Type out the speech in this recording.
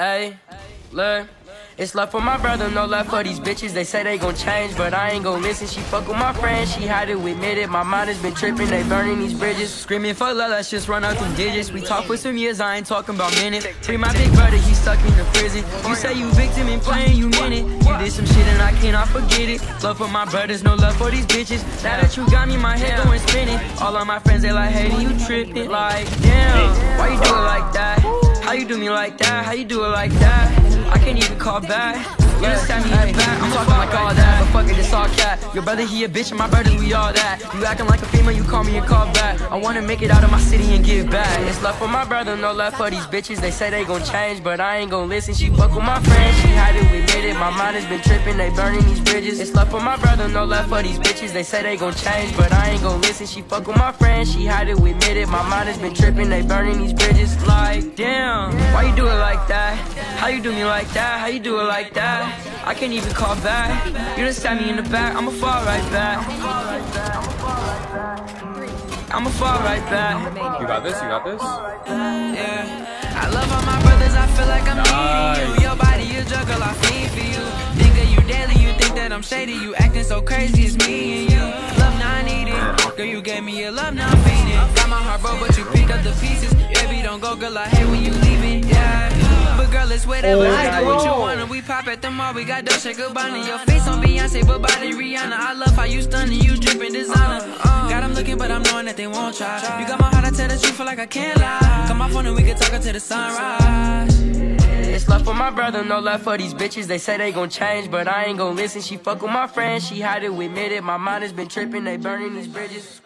Hey, look. It's love for my brother, no love for these bitches. They say they gon' change, but I ain't gon' listen. She fuck with my friends, she had to admit it. My mind has been tripping, they burning these bridges. Screaming for love, let's just run out them digits. We talk for some years, I ain't talking about minutes. Free my big brother, he stuck in the prison. You say you victim and playing, you mean it. You did some shit and I cannot forget it. Love for my brothers, no love for these bitches. Now that you got me, my head going spinning. All of my friends, they like, hey, you tripping. Like, damn, why you do it like that? How you do me like that? How you do it like that? I can't even call back. You just stab me back, I'm talking like all that. But fuck it, it's all cat. Your brother, he a bitch, and my brothers, we all that. You acting like a female, you call me and call back. I wanna make it out of my city and give back. It's love for my brother, no love for these bitches. They say they gon' change, but I ain't gon' listen. She fuck with my friends, she had it, we made it. My mind has been tripping, they burning these bridges. It's love for my brother, no love for these bitches. They say they gon' change, but I ain't gon' listen. She fuck with my friends, she had it, we made it. My mind has been tripping, they burning these bridges. Like, damn, why you do it like that? How you do me like that? How you do it like that? I can't even call back. You done stab me in the back, I'ma fall right back. I'ma fall right back. You got this, you got this? Yeah. I love all my brothers, I feel like I'm nice. needing you. Your body a juggle, I feed for you Think of you daily, you think that I'm shady. You acting so crazy, it's me and you. Love not needed Girl, you gave me your love, now I'm feeding. Got my heart broke, but you picked up the pieces. Baby, don't go, girl, I hate when whatever. Oh, I do what you wanna. We pop at the mall. We got Dolce Gabbana. Your face on Beyonce, but body Rihanna. I love how you stunning. You dripping designer. Uh, got them looking, but I'm knowing that they won't try. You got my heart. I tell the truth, feel like I can't lie. Come my phone and we can talk until the sunrise. It's love for my brother, no love for these bitches. They say they gon' change, but I ain't gon' listen. She fuck with my friends, she had it, we admit it. My mind has been tripping, they burning these bridges.